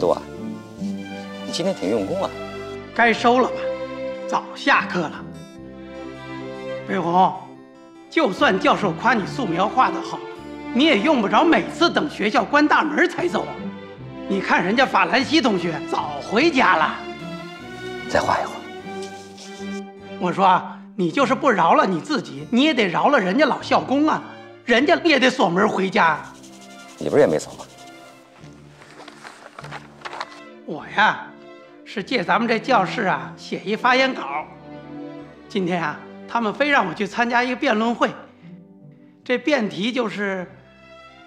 多啊，你今天挺用功啊。该收了吧，早下课了。魏红，就算教授夸你素描画的好，你也用不着每次等学校关大门才走。你看人家法兰西同学早回家了。再画一会儿。我说，你就是不饶了你自己，你也得饶了人家老校工啊，人家也得锁门回家。你不是也没走吗？我呀，是借咱们这教室啊写一发言稿。今天啊，他们非让我去参加一个辩论会，这辩题就是：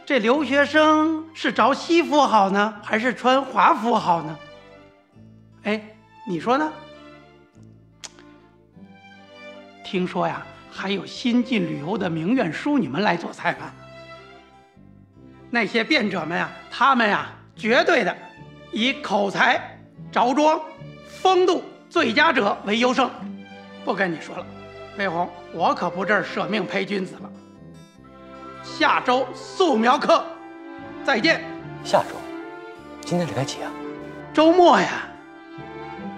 这留学生是着西服好呢，还是穿华服好呢？哎，你说呢？听说呀，还有新晋旅游的名媛淑女们来做裁判。那些辩者们呀，他们呀，绝对的。以口才、着装、风度最佳者为优胜。不跟你说了，魏红，我可不这儿舍命陪君子了。下周素描课，再见。下周？今天礼拜几啊？周末呀。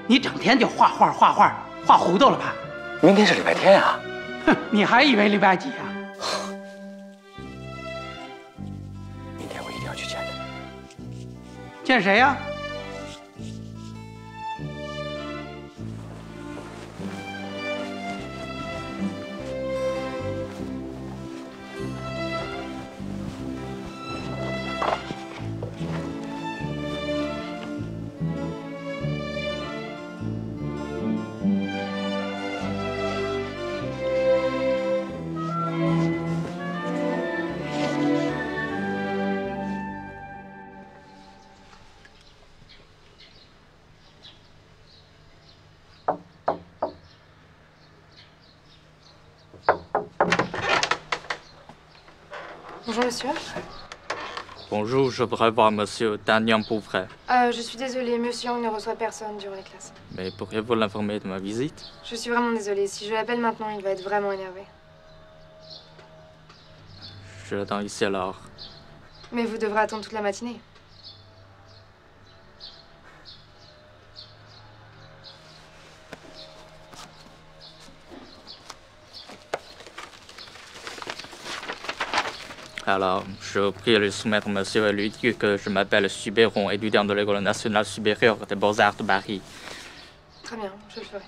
你整天就画画画画，画糊涂了吧？明天是礼拜天呀。哼，你还以为礼拜几呀？见谁呀？Monsieur. Bonjour, je voudrais voir monsieur Daniel Bouvray. Euh, je suis désolée, monsieur Yang ne reçoit personne durant les classes. Mais pourriez-vous l'informer de ma visite? Je suis vraiment désolée. Si je l'appelle maintenant, il va être vraiment énervé. Je l'attends ici alors. Mais vous devrez attendre toute la matinée. Alors, je prie de le soumettre, monsieur, et lui dire que je m'appelle Subéron, étudiant de l'École nationale supérieure des beaux-arts de Paris. Très bien, je le ferai.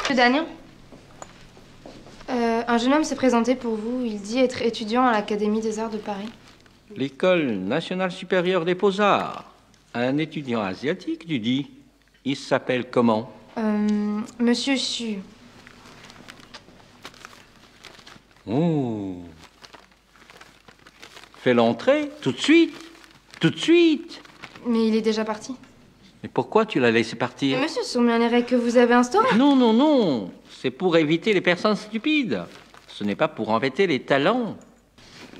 Monsieur Daniel euh, Un jeune homme s'est présenté pour vous. Il dit être étudiant à l'Académie des Arts de Paris. L'École nationale supérieure des beaux-arts. Un étudiant asiatique, tu dis Il s'appelle comment? Euh, Monsieur Su. Oh. Fais l'entrée, tout de suite. Tout de suite. Mais il est déjà parti. Mais pourquoi tu l'as laissé partir? Monsieur, ce sont bien les règles que vous avez instaurées. Non, non, non. C'est pour éviter les personnes stupides. Ce n'est pas pour embêter les talents.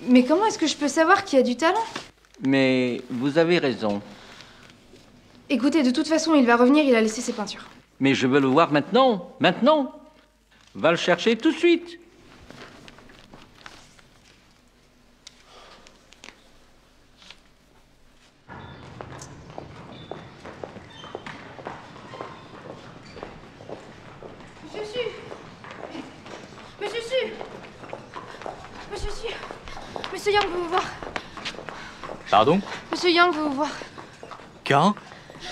Mais comment est-ce que je peux savoir qui a du talent? Mais vous avez raison. Écoutez, de toute façon, il va revenir, il a laissé ses peintures. Mais je veux le voir maintenant, maintenant. Va le chercher tout de suite. Monsieur Su Monsieur Su Monsieur Su Monsieur Yang veut vous voir. Pardon? Monsieur Yang veut vous voir. Quand?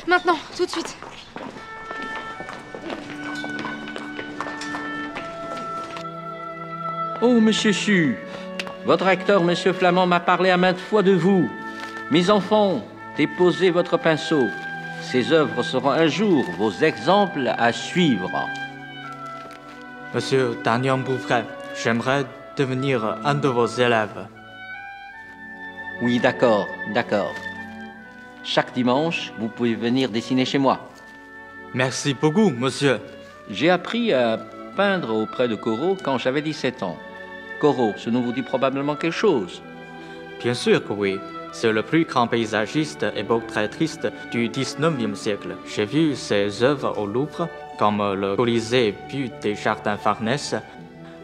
Maintenant, tout de suite. Oh, monsieur Chu, votre acteur, monsieur Flamand, m'a parlé à maintes fois de vous. Mes enfants, déposez votre pinceau. Ces œuvres seront un jour vos exemples à suivre. Monsieur Daniel Bouvray, j'aimerais devenir un de vos élèves. Oui, d'accord, d'accord. Chaque dimanche, vous pouvez venir dessiner chez moi. Merci beaucoup, monsieur. J'ai appris à peindre auprès de Corot quand j'avais 17 ans. Corot, ce nom vous dit probablement quelque chose. Bien sûr que oui. C'est le plus grand paysagiste et portraitiste du 19e siècle. J'ai vu ses œuvres au Louvre, comme le Colisée but des Jardins Farnèse,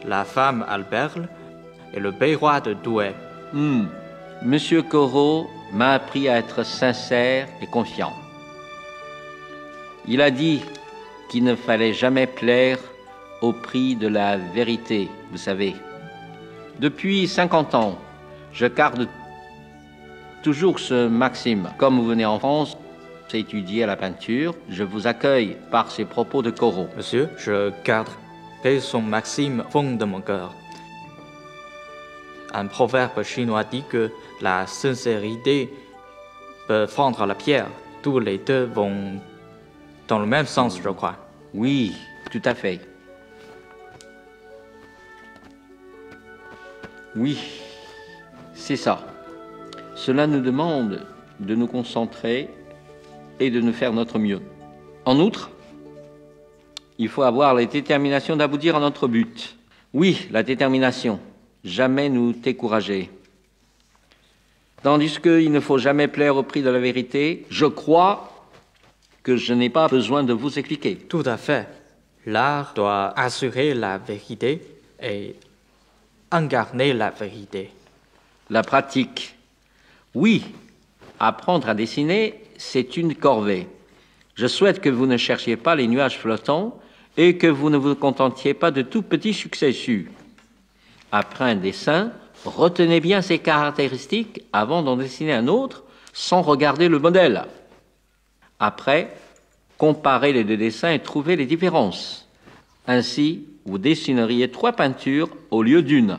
La femme Alberle, et le Bérois de Douai. Hmm. Monsieur Corot m'a appris à être sincère et confiant. Il a dit qu'il ne fallait jamais plaire au prix de la vérité, vous savez. Depuis 50 ans, je garde toujours ce maxime. Comme vous venez en France, étudier la peinture, je vous accueille par ces propos de Corot. Monsieur, je garderai son maxime fond de mon cœur. Un proverbe chinois dit que la sincérité peut fendre la pierre. Tous les deux vont dans le même sens, je crois. Oui, tout à fait. Oui, c'est ça. Cela nous demande de nous concentrer et de nous faire notre mieux. En outre, il faut avoir la détermination d'aboutir à notre but. Oui, la détermination. Jamais nous décourager. Tandis qu'il ne faut jamais plaire au prix de la vérité, je crois que je n'ai pas besoin de vous expliquer. Tout à fait. L'art doit assurer la vérité et incarner la vérité. La pratique. Oui, apprendre à dessiner, c'est une corvée. Je souhaite que vous ne cherchiez pas les nuages flottants et que vous ne vous contentiez pas de tout petits succès su. Après un dessin, retenez bien ses caractéristiques avant d'en dessiner un autre sans regarder le modèle. Après, comparez les deux dessins et trouvez les différences. Ainsi, vous dessineriez trois peintures au lieu d'une.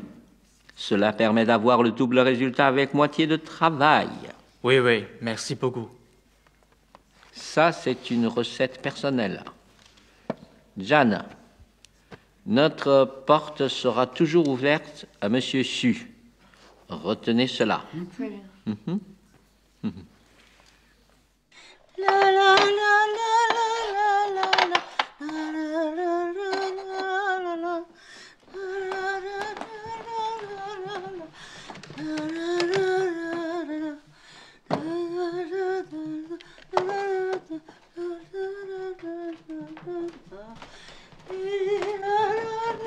Cela permet d'avoir le double résultat avec moitié de travail. Oui, oui, merci beaucoup. Ça, c'est une recette personnelle. Jeanne, notre porte sera toujours ouverte à Monsieur Su. Retenez cela. Mhm.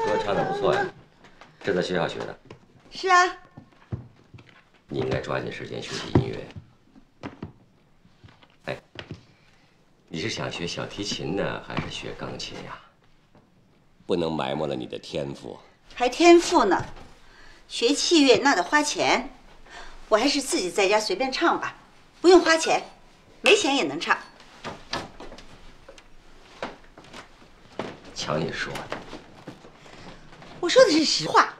歌唱的不错呀，是在学校学的。是啊，你应该抓紧时间学习音乐。哎，你是想学小提琴呢，还是学钢琴呀？不能埋没了你的天赋。还天赋呢。学器乐那得花钱，我还是自己在家随便唱吧，不用花钱，没钱也能唱。瞧你说的，我说的是实话。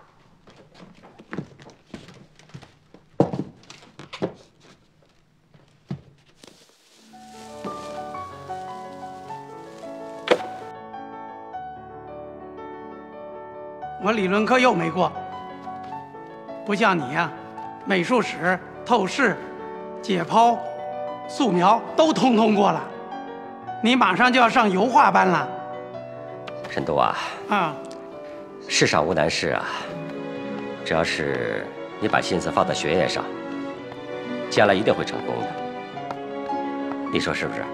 我理论课又没过，不像你呀、美术史、透视、解剖、素描都通通过了。你马上就要上油画班了沈都啊，啊！世上无难事啊，只要是你把心思放在学业上，将来一定会成功的。你说是不是？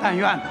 但愿吧。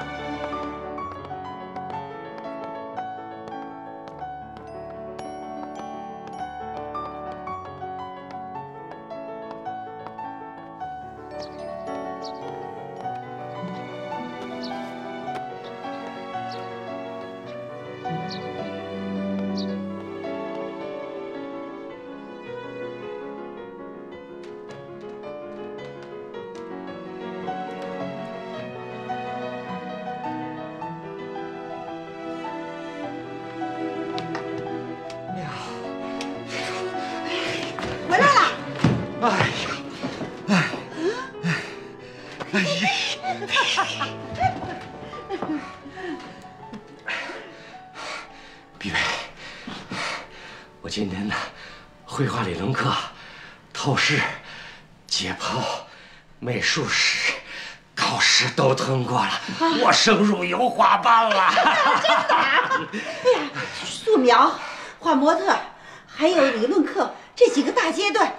毕伟，我今天呢，绘画理论课、透视、解剖、美术史考试都通过了，我升入油画班了 真的。素描、画模特，还有理论课这几个大阶段，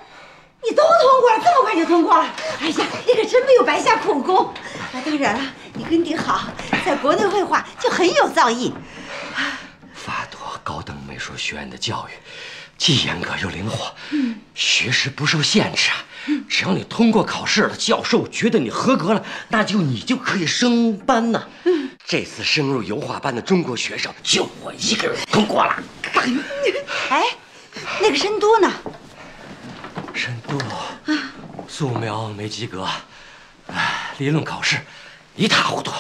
你都通过了，这么快就通过了。哎呀，你可真没有白下苦功。啊，当然了，你根底好，在国内绘画就很有造诣。法国高等美术术学院的教育既严格又灵活，学识不受限制啊。只要你通过考试了，教授觉得你合格了，那就你就可以升班呐。这次升入油画班的中国学生就我一个人通过了。哎，那个申都呢？申都，素描没及格，哎，理论考试一塌糊涂。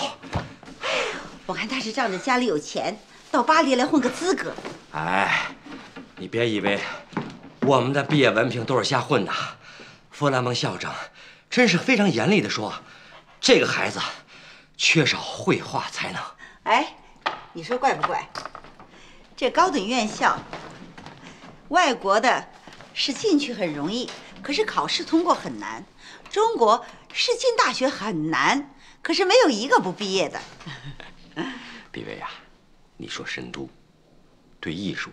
我看他是仗着家里有钱，到巴黎来混个资格。哎，你别以为我们的毕业文凭都是瞎混的。弗兰蒙校长真是非常严厉地说，这个孩子缺少绘画才能。哎，你说怪不怪？这高等院校，外国的是进去很容易，可是考试通过很难；中国是进大学很难，可是没有一个不毕业的。毕伟呀，你说申都对艺术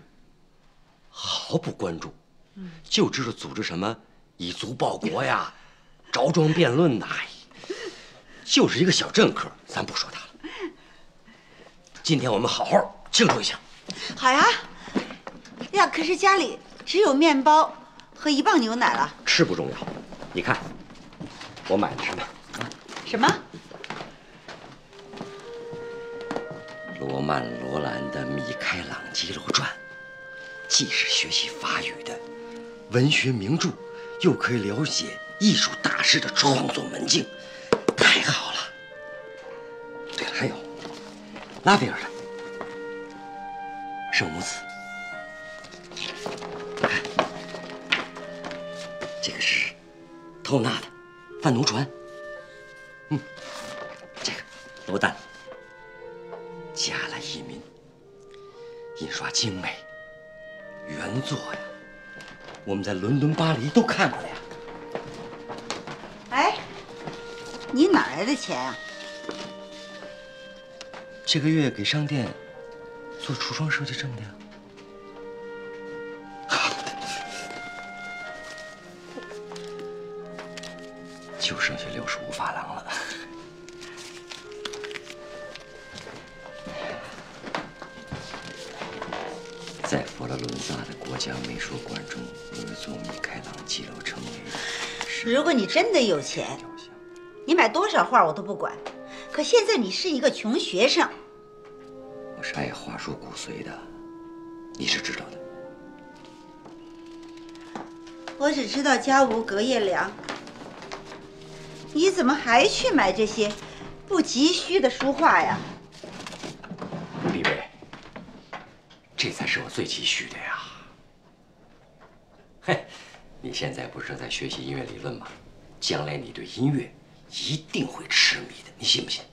毫不关注，就知道组织什么以族报国呀、着装辩论呐，哎就是一个小政客。咱不说他了，今天我们好好庆祝一下。好呀，呀，可是家里只有面包和一磅牛奶了。吃不重要，你看我买的什么？什么？罗曼·罗兰的《米开朗基罗传》，既是学习法语的文学名著，又可以了解艺术大师的创作门径，太好了。对了，还有拉斐尔的《圣母子》，透纳的《贩奴船》，嗯，这个罗丹。加了一民，印刷精美，原作呀，我们在伦敦、巴黎都看过了呀。哎，你哪来的钱啊？这个月给商店做橱窗设计挣的呀。就剩下六十五法郎了。在佛罗伦萨的国家美术馆中，有一座米开朗基罗成为如果你真的有钱，你买多少画我都不管。可现在你是一个穷学生，我是爱画术骨髓的，你是知道的。我只知道家无隔夜粮。你怎么还去买这些不急需的书画呀？李伟，这才是我最急需的呀。嘿，你现在不是正在学习音乐理论吗？将来你对音乐一定会痴迷的，你信不信？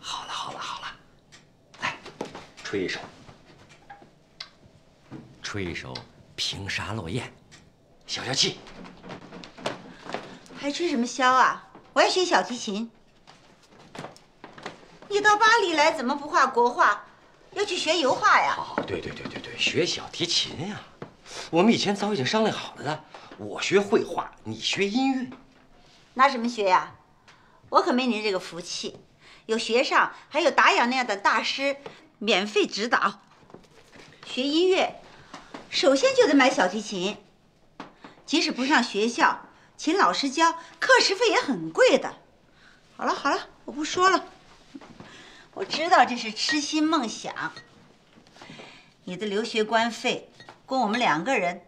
好了好了好了，来，吹一首，吹一首《平沙落雁》，消消气。还吹什么箫啊？我要学小提琴。你到巴黎来，怎么不画国画，要去学油画呀？哦，对对对对对，学小提琴呀、我们以前早已经商量好了的。我学绘画，你学音乐。拿什么学呀？我可没您这个福气，有学上，还有达雅那样的大师免费指导。学音乐，首先就得买小提琴，即使不上学校，请老师教，课时费也很贵的。好了好了，我不说了。我知道这是痴心梦想。你的留学官费，供我们两个人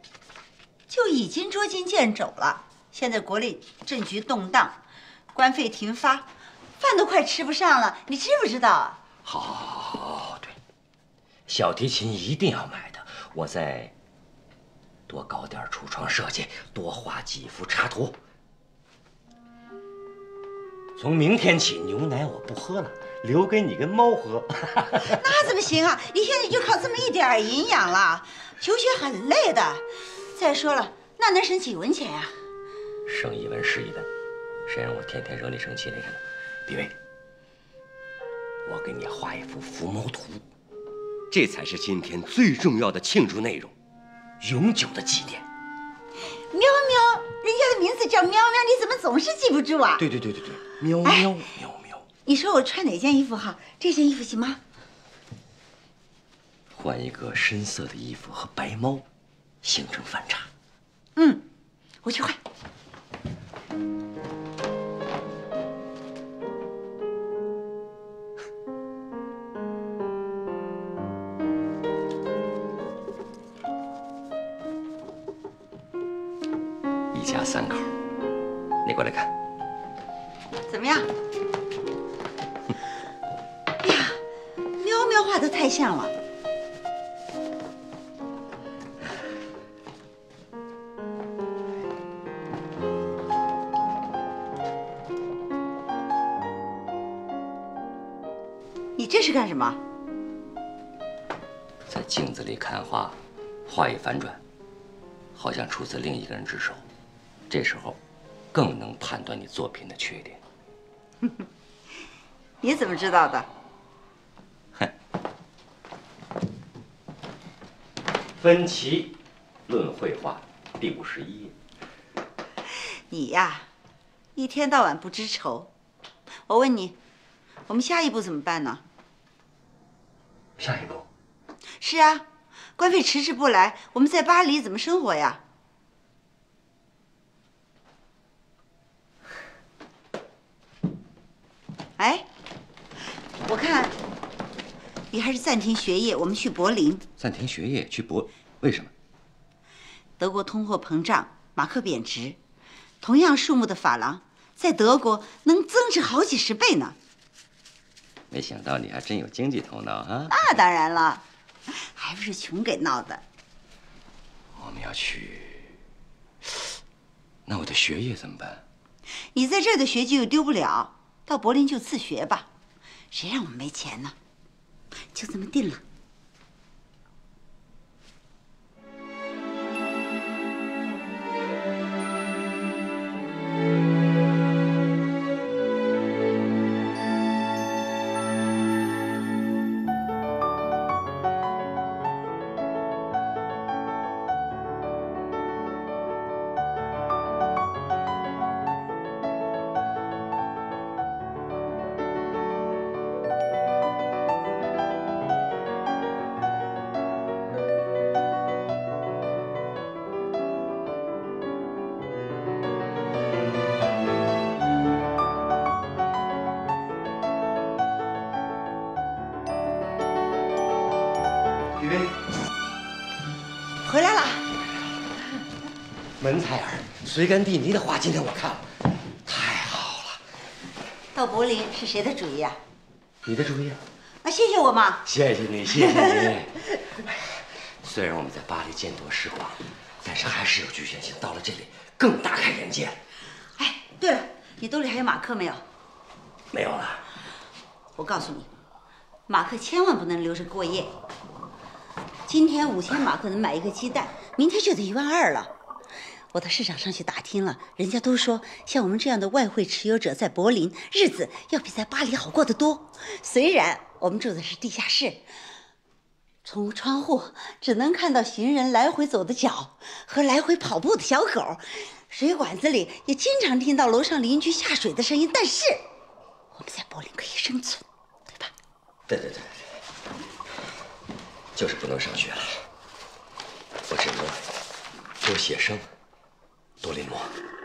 就已经捉襟见肘了。现在国内政局动荡，官费停发，饭都快吃不上了，你知不知道啊？好，好，好，好，好，对，小提琴一定要买的。我在多搞点橱窗设计，多画几幅插图。从明天起，牛奶我不喝了，留给你跟猫喝。那怎么行啊？你现在就靠这么一点儿营养了，求学很累的。再说了，那能省几文钱呀、省一文是一文，谁让我天天惹你生气来着呢？毕伟，我给你画一幅伏毛图，这才是今天最重要的庆祝内容，永久的纪念。喵喵，人家的名字叫喵喵，你怎么总是记不住啊？对对对对对，喵喵喵喵。你说我穿哪件衣服好？这件衣服行吗？换一个深色的衣服和白猫形成反差。嗯，我去换。画一反转，好像出自另一个人之手。这时候，更能判断你作品的缺点。你怎么知道的？分歧论绘画第五十一页。你呀，一天到晚不知愁。我问你，我们下一步怎么办呢？下一步，是啊，官费迟迟不来，我们在巴黎怎么生活呀？哎，我看你还是暂停学业，我们去柏林。暂停学业去博，为什么？德国通货膨胀，马克贬值，同样数目的法郎，在德国能增值好几十倍呢。没想到你还真有经济头脑啊！那当然了，还不是穷给闹的。我们要去，那我的学业怎么办？你在这儿的学籍又丢不了，到柏林就自学吧。谁让我们没钱呢？就这么定了。雨随根蒂尼的画，今天我看了，太好了。到柏林是谁的主意啊？你的主意？啊，谢谢我嘛。谢谢你，谢谢你。哎虽然我们在巴黎见多识广，但是还是有局限性。到了这里，更大开眼界。哎，对了，你兜里还有马克没有？没有了，我告诉你，马克千万不能留着过夜。今天五千马克能买一个鸡蛋，明天就得一万二了。我到市场上去打听了，人家都说像我们这样的外汇持有者在柏林日子要比在巴黎好过得多。虽然我们住的是地下室，从窗户只能看到行人来回走的脚和来回跑步的小狗，水管子里也经常听到楼上邻居下水的声音。但是我们在柏林可以生存，对吧？对对对，就是不能上学了。我只能多写生，多林诺。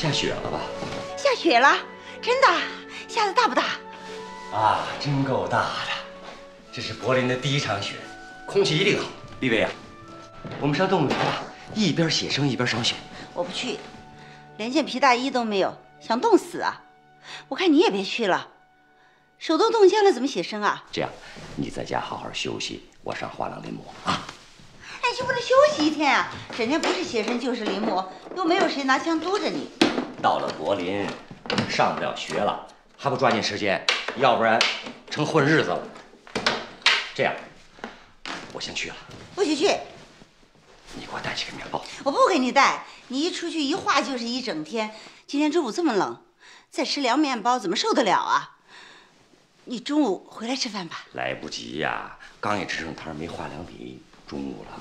下雪了吧？下雪了，真的，下的大不大？啊，真够大的！这是柏林的第一场雪，空气一定好。丽薇啊，我们上动物园吧，一边写生一边赏雪。我不去，连件皮大衣都没有，想冻死啊！我看你也别去了，手都冻僵了，怎么写生啊？这样，你在家好好休息，我上画廊临摹啊。哎，就不能休息一天啊？整天不是写生就是临摹，又没有谁拿枪督着你。到了柏林，上不了学了，还不抓紧时间，要不然成混日子了。这样，我先去了，不许去！你给我带几个面包。我不给你带，你一出去一画就是一整天。今天中午这么冷，再吃凉面包怎么受得了啊？你中午回来吃饭吧。来不及呀，刚一吃上摊没画两笔，中午了。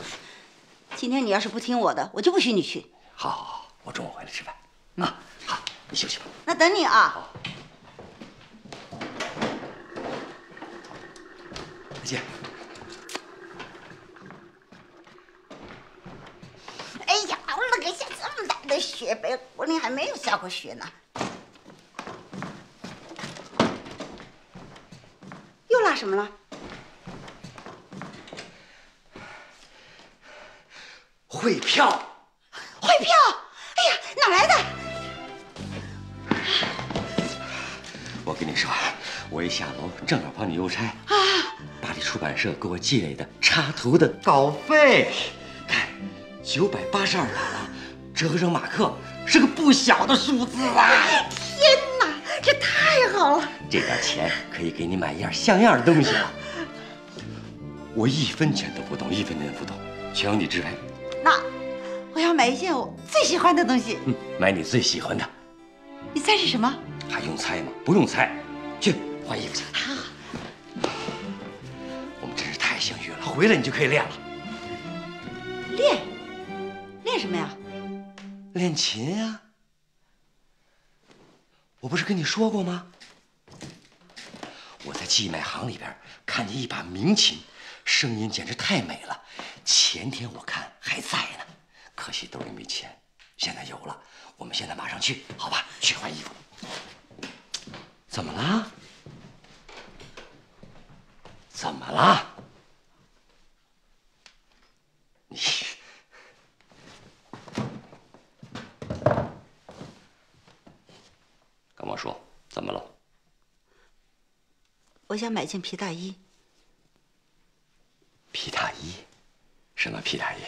今天你要是不听我的，我就不许你去。好，好，好，我中午回来吃饭。啊，好，你休息吧。那等你啊。再见。哎呀，我了个下这么大的雪，北柏林还没有下过雪呢。又落什么了？汇票。汇票？哎呀，哪来的？跟你说，我一下楼正好帮你邮差啊。巴黎出版社给我寄来的插图的稿费，看，九百八十二法郎，折合成马克是个不小的数字啊！天哪，这太好了！这点钱可以给你买一样像样的东西了。我一分钱都不动，一分钱不动，全由你支配。那我要买一件我最喜欢的东西。嗯，买你最喜欢的。你猜是什么？还用猜吗？不用猜，去换衣服去。好。我们真是太幸运了，回来你就可以练了。练？练什么呀？练琴啊！我不是跟你说过吗？我在寄卖行里边看见一把名琴，声音简直太美了。前天我看还在呢，可惜兜里没钱，现在有了。我们现在马上去，好吧？去换衣服。怎么了？怎么了？你跟我说怎么了？我想买件皮大衣。皮大衣？什么皮大衣？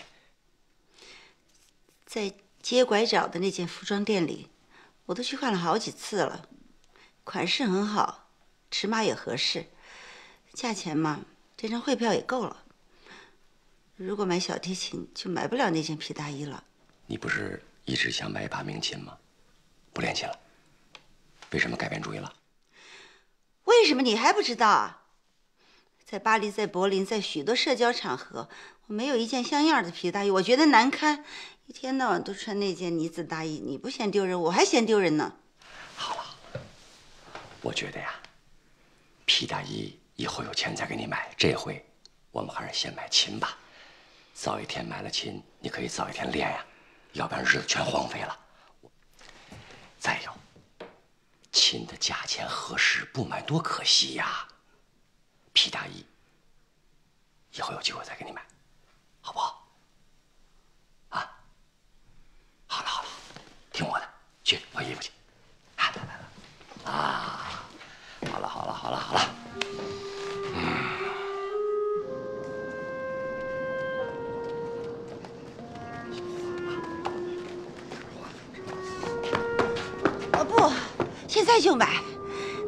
在街拐角的那间服装店里，我都去看了好几次了，款式很好，尺码也合适，价钱嘛，这张汇票也够了。如果买小提琴，就买不了那件皮大衣了。你不是一直想买一把名琴吗？不练琴了？为什么改变主意了？为什么你还不知道啊？在巴黎，在柏林，在许多社交场合，我没有一件像样的皮大衣，我觉得难堪。一天到晚都穿那件呢子大衣，你不嫌丢人，我还嫌丢人呢。我觉得呀，皮大衣以后有钱再给你买，这回我们还是先买琴吧。早一天买了琴，你可以早一天练呀，要不然日子全荒废了。再有，琴的价钱合适，不买多可惜呀。皮大衣，以后有机会再给你买，好不好？啊，好了好了，听我的，去换衣服去。啊，啊，好了好了好了好了，哦不，现在就买，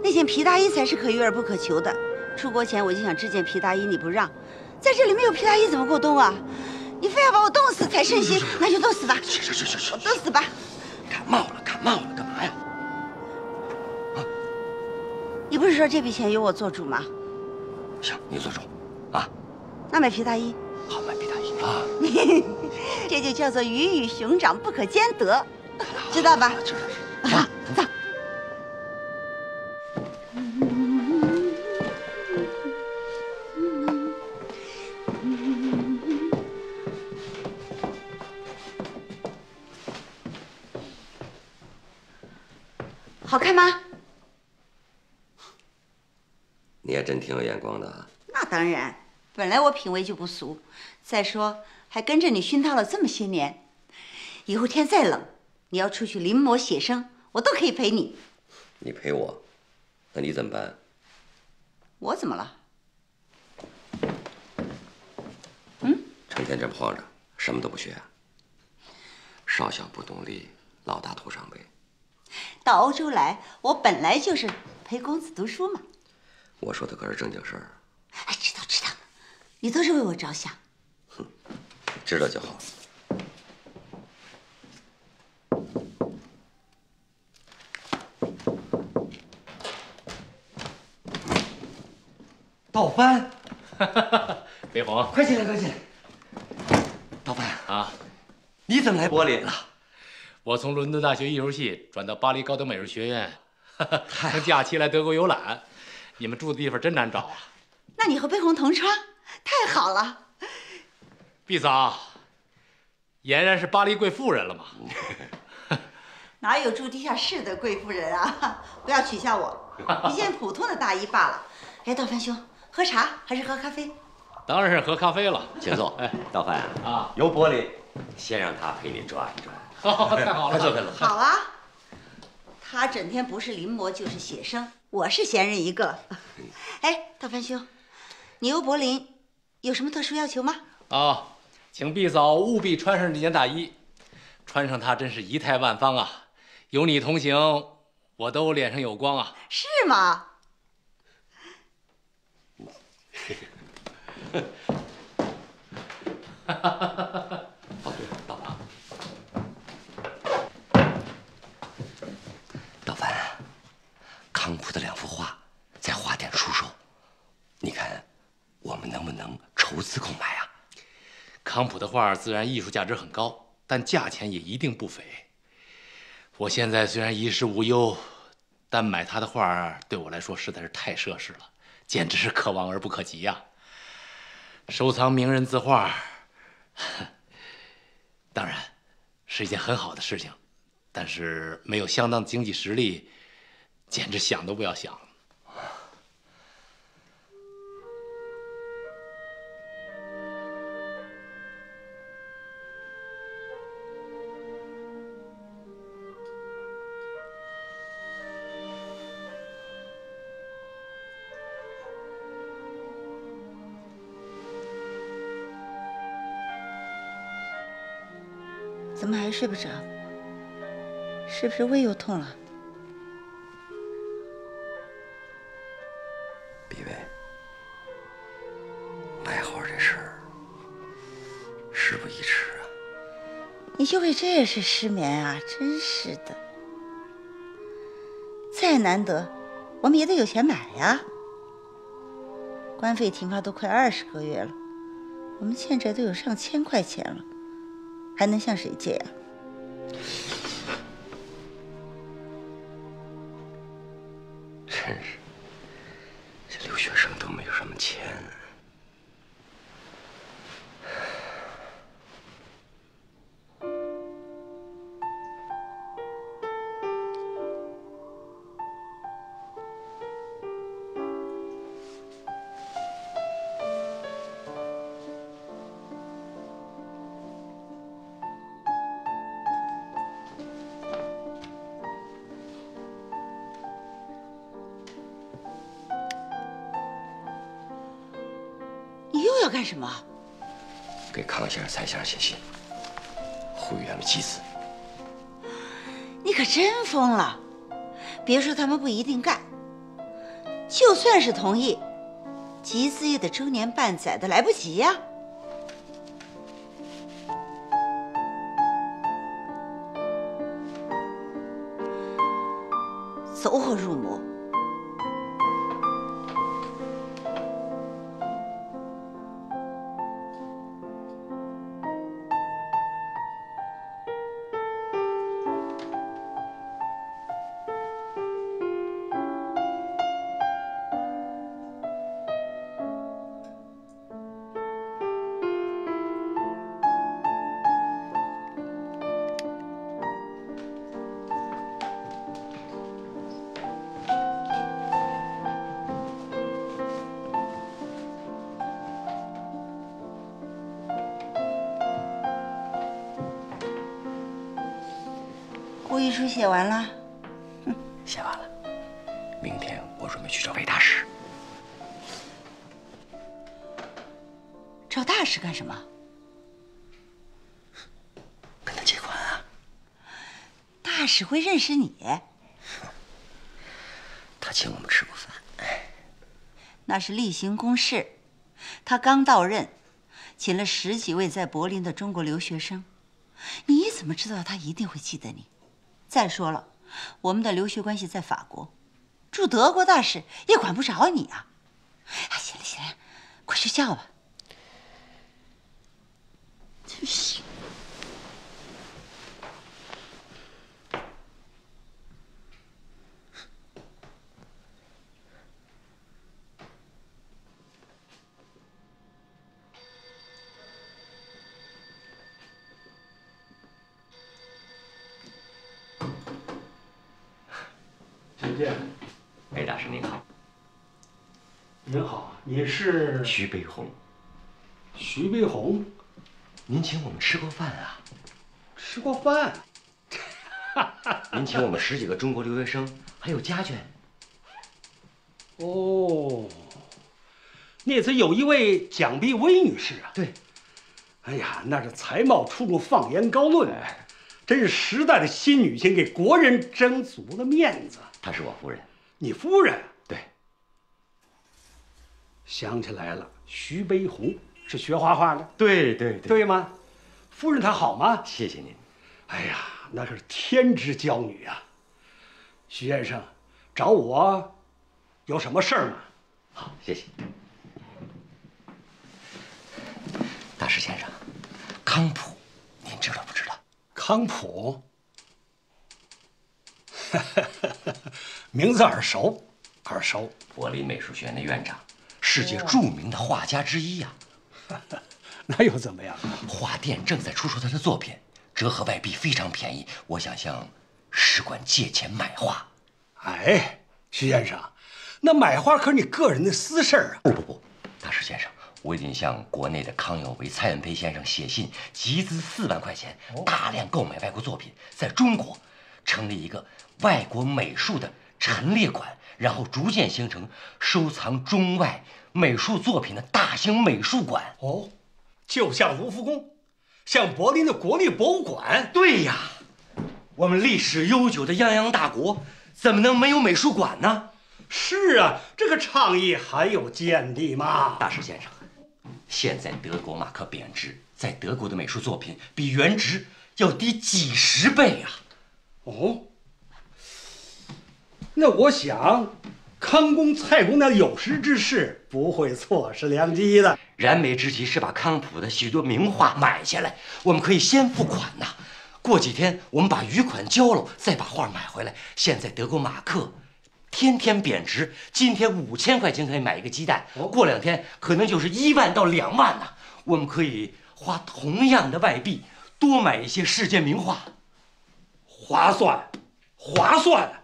那件皮大衣才是可遇而不可求的。出国前我就想织件皮大衣，你不让，在这里没有皮大衣怎么过冬啊？你非要把我冻死才顺心，那就冻死吧。去去去去去，冻死吧。感冒了感冒了，干嘛呀？不是说这笔钱由我做主吗？行，你做主，啊，那买皮大衣，好买皮大衣啊。这就叫做鱼与熊掌不可兼得，知道吧？知道知道。好，走。你也真挺有眼光的啊！那当然，本来我品味就不俗，再说还跟着你熏陶了这么些年，以后天再冷，你要出去临摹写生，我都可以陪你。你陪我，那你怎么办？我怎么了？嗯成天这么晃着，什么都不学啊？少小不懂力，老大徒伤悲。到欧洲来，我本来就是陪公子读书嘛。我说的可是正经事儿，哎，知道知道，你都是为我着想。哼知道就好。道帆，北红快进来，快进来。道班，啊，你怎么来柏林了？我从伦敦大学艺术系转到巴黎高等美术学院，趁假期来德国游览。你们住的地方真难找啊！那你和贝红同窗，太好了。毕嫂，俨然是巴黎贵妇人了嘛？哪有住地下室的贵妇人啊？不要取笑我，一件普通的大衣罢了。哎，道凡兄，喝茶还是喝咖啡？当然是喝咖啡了。请坐。哎，道凡啊，游柏林，先让他陪你转一转。好，太好了。快坐，快坐。好啊。他整天不是临摹就是写生，我是闲人一个。哎，大帆兄，你游柏林有什么特殊要求吗？啊，请毕嫂务必穿上这件大衣，穿上它真是仪态万方啊！有你同行，我都脸上有光啊！是吗？哦，对了，道凡，道凡，康普的两幅画在花店出售，你看我们能不能筹资购买啊？康普的画自然艺术价值很高，但价钱也一定不菲。我现在虽然衣食无忧，但买他的画对我来说实在是太奢侈了，简直是可望而不可及呀、收藏名人字画，当然是一件很好的事情，但是没有相当的经济实力，简直想都不要想。怎么还睡不着？是不是胃又痛了？毕伟，卖花这事儿，事不宜迟啊。你就为这事失眠啊？真是的！再难得，我们也得有钱买呀。官费停发都快二十个月了，我们欠债都有上千块钱了，还能向谁借呀、先生、蔡先生写信，呼吁他们集资。你可真疯了！别说他们不一定干，就算是同意，集资也得周年半载的，来不及呀、走火入魔。写完了，写完了，明天我准备去找魏大使。找大使干什么？跟他借款啊。大使会认识你？他请我们吃过饭。那是例行公事。他刚到任，请了十几位在柏林的中国留学生。你怎么知道他一定会记得你？再说了，我们的留学关系在法国，驻德国大使也管不着你啊！哎，行了行了，快睡觉吧。真是。请进。魏大使您好，您好，你是徐悲鸿，徐悲鸿？您请我们吃过饭啊？吃过饭？您请我们十几个中国留学生，还有家眷。哦，那次有一位蒋碧薇女士啊。对。哎呀，那是才貌出众，放言高论，真是时代的新女性，给国人争足了面子。她是我夫人。你夫人？对。想起来了，徐悲鸿是学画画的。对对对。对吗？夫人她好吗？谢谢您。哎呀，那可是天之娇女啊！徐先生，找我有什么事儿吗？好，谢谢。大师先生，康普，您知道不知道？康普，名字耳熟，耳熟。柏林美术学院的院长，世界著名的画家之一呀。那又怎么样？画店正在出售他的作品，折合外币非常便宜。我想向使馆借钱买画。哎，徐先生，那买画可是你个人的私事啊。不不不，大师先生。我已经向国内的康有为、蔡元培先生写信，集资四万块钱，大量购买外国作品，在中国成立一个外国美术的陈列馆，然后逐渐形成收藏中外美术作品的大型美术馆。哦，就像卢浮宫，像柏林的国立博物馆。对呀，我们历史悠久的泱泱大国，怎么能没有美术馆呢？是啊，这个倡议还有见地吗，大师先生。现在德国马克贬值，在德国的美术作品比原值要低几十倍啊！哦，那我想，康公、蔡公的有识之士不会错失良机的。燃眉之急是把康普的许多名画买下来，我们可以先付款呐。过几天我们把余款交了，再把画买回来。现在德国马克。天天贬值，今天五千块钱可以买一个鸡蛋，过两天可能就是一万到两万呢。我们可以花同样的外币，多买一些世界名画，划算，划算。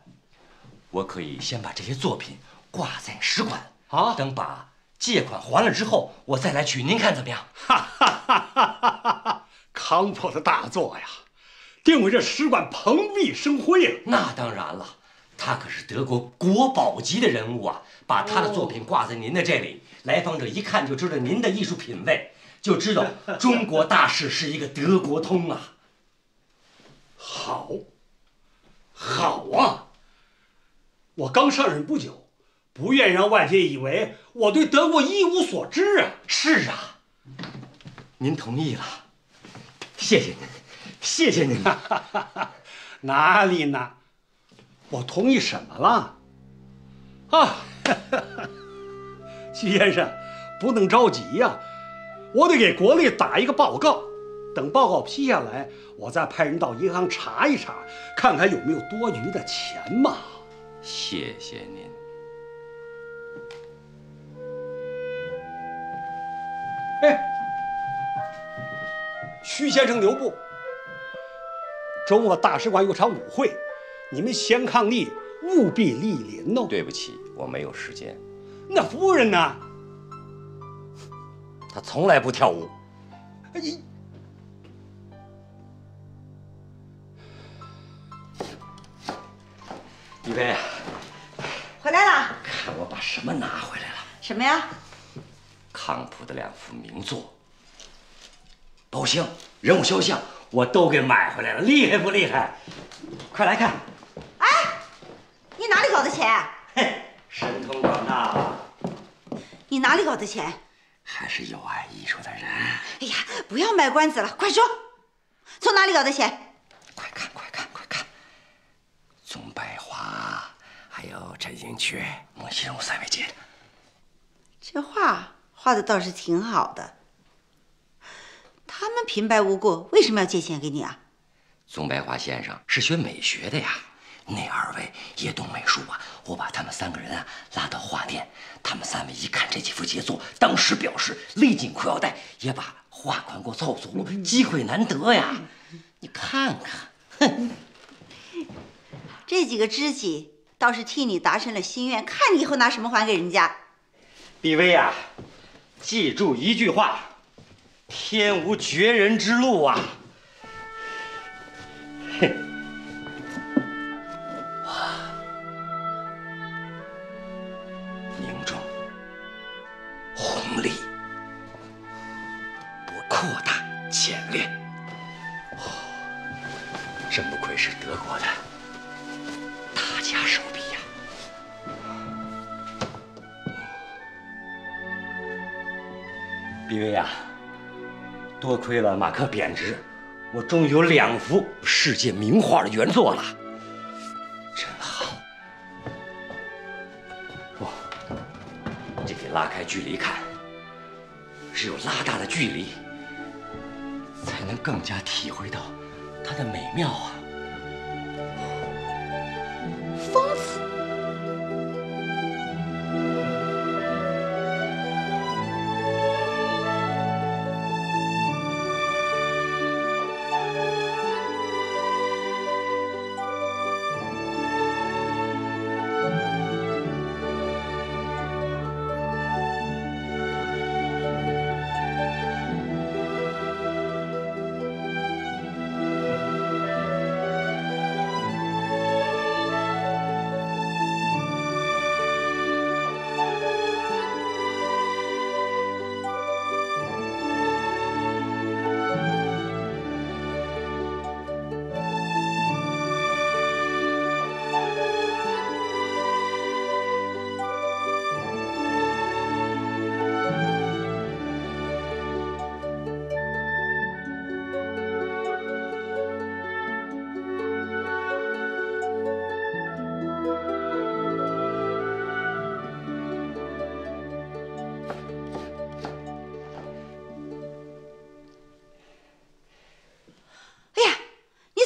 我可以先把这些作品挂在使馆啊，等把借款还了之后，我再来取，您看怎么样？哈哈哈哈哈哈！康普的大作呀，定为这使馆蓬荜生辉啊！那当然了。他可是德国国宝级的人物啊！把他的作品挂在您的这里，来访者一看就知道您的艺术品味，就知道 中国大使是一个德国通啊！好，好啊！我刚上任不久，不愿让外界以为我对德国一无所知啊！是啊，您同意了，谢谢您，谢谢您！哪里呢？我同意什么了？啊，徐先生，不能着急呀，我得给国内打一个报告，等报告批下来，我再派人到银行查一查，看看有没有多余的钱嘛。谢谢您。哎，徐先生留步，周末大使馆有场舞会。你们先抗力务必莅临哦。对不起，我没有时间。那夫人呢？她从来不跳舞。李薇，回来了？看我把什么拿回来了？什么呀？康普的两幅名作，包厢、人物肖像，我都给买回来了，厉害不厉害？快来看！哎，你哪里搞的钱？嘿，神通广大吧？你哪里搞的钱？还是有爱艺术的人。哎呀，不要卖关子了，快说，从哪里搞的钱？快看，快看，快看！总百华，还有陈寅恪、孟西荣三位姐。这画画的倒是挺好的。他们平白无故为什么要借钱给你啊？宗白华先生是学美学的呀，那二位也懂美术啊。我把他们三个人啊拉到画店，他们三位一看这几幅杰作，当时表示勒紧裤腰带，也把画款给我凑足了。机会难得呀，你看看，哼，这几个知己倒是替你达成了心愿，看你以后拿什么还给人家。碧薇呀，记住一句话：天无绝人之路啊！亏了马克贬值，我终于有两幅世界名画的原作了，真好。不，这得拉开距离看，只有拉大的距离，才能更加体会到它的美妙啊！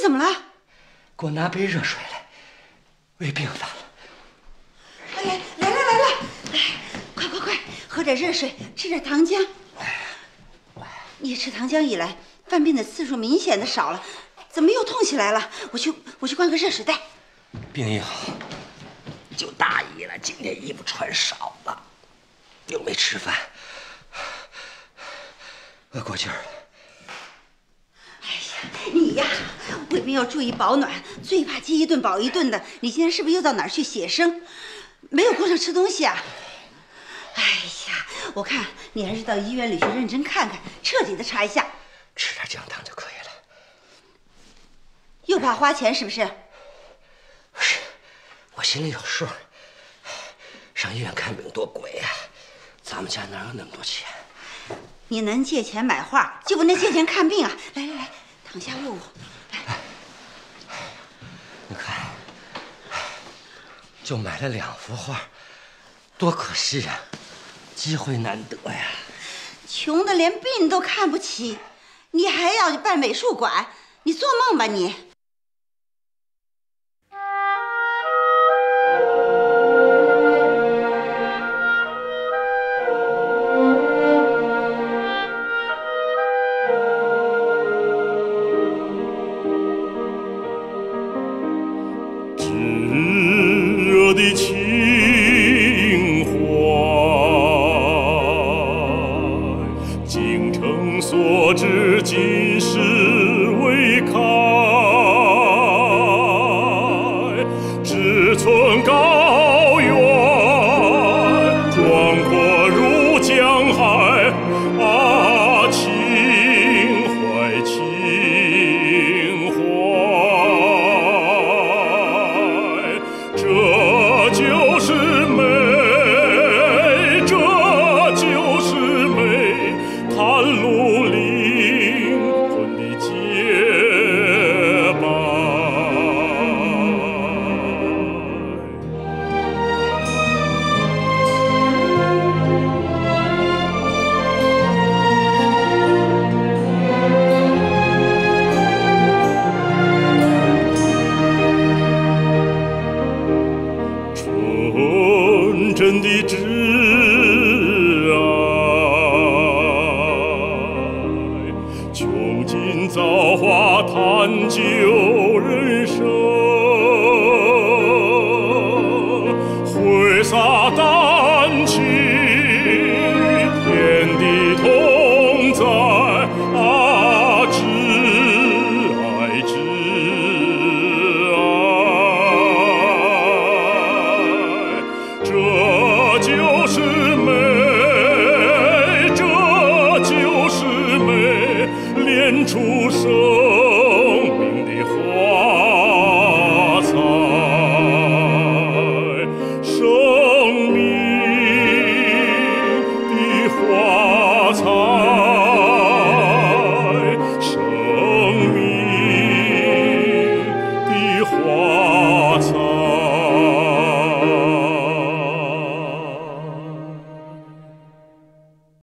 怎么了？给我拿杯热水来，胃病犯了。哎来来来来来，来，快快快，喝点热水，吃点糖浆。你吃糖浆以来，犯病的次数明显的少了，怎么又痛起来了？我去，我去灌个热水袋。病一好，就大意了。今天衣服穿少了，又没吃饭，饿过劲儿了。你呀，胃病要注意保暖，最怕饥一顿饱一顿的。你今天是不是又到哪儿去写生？没有顾上吃东西啊？哎呀，我看你还是到医院里去认真看看，彻底的查一下。吃点姜汤就可以了。又怕花钱是不是？不是，我心里有数。上医院看病多贵呀、咱们家哪有那么多钱？你能借钱买画，就不能借钱看病啊！来来来，躺下卧卧。你看，就买了两幅画，多可惜啊、机会难得呀。穷的连病都看不起，你还要去办美术馆？你做梦吧你！